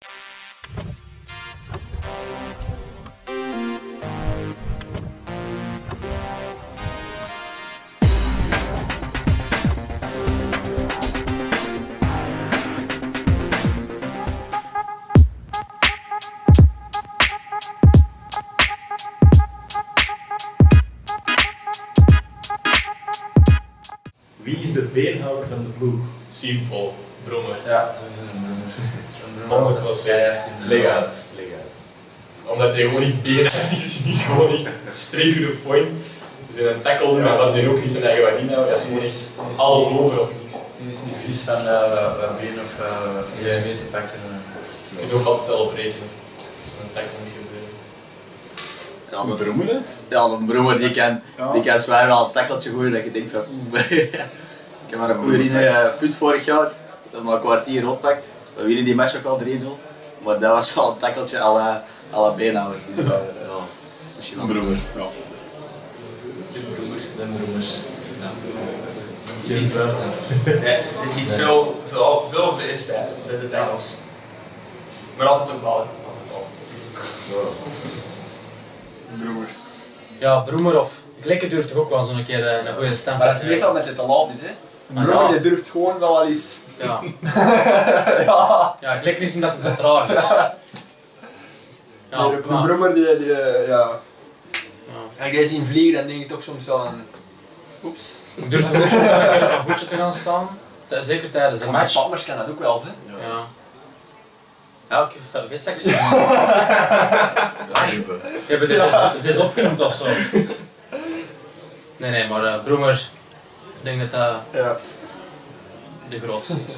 Wie is de beenhouwer van de ploeg? Simpel. Brommer. Ja, dat is een. 100 procent. Leg uit. Leg uit. Omdat hij gewoon niet benen is hij niet gewoon niet straight to the point. Dus in een tackle doen, Ja. dat hij ook niet zijn eigen wat inhouden. Dat is gewoon echt is- is alles niet- over of niks. Die is niet vies van uh, wat been of uh, Ja. mee te pakken. Je kunt ook altijd wel oprekenen. Een tackle moet gebeuren. Ja, de, Brommer hè? ja, de broer die kan, Ja. die kan zwaar wel een takkeltje gooien dat je denkt van oeh. Ik heb maar een goede herinneren, punt vorig jaar, dat maar een kwartier rotpakt. We winnen die match ook al 3-0. Maar dat was wel een takkeltje à la, à la beenhouwer. Dus, uh, ja, misschien wel. Brommer, ja. De brommers. Je ziet, ja, je ziet veel, veel, veel vlees bij, bij de Bengals. Maar altijd ook ballen. Altijd ballen. broer. Ja, Broemer of Glikke durft toch ook wel zo'n keer eh, een goede stem Maar dat is meestal met het te laat is, hè. Ah, Broer, ja. die durft gewoon wel eens. Ja, ja. Ja Glikke is omdat het te traag is. Ja, Nee, de, de maar- brommer die, die, eh, ja. Ja. Als ik die zie vliegen, dan denk ik toch soms wel aan... Oeps. Ik durf wel een keer op een voetje te gaan staan. Zeker tijdens een match. partners kan dat ook wel, hè. Ja. Ja, ik het Ruben. Je hebt het opgenoemd of zo. Nee, nee, maar uh, Broemer, ik denk dat dat Ja. de grootste is.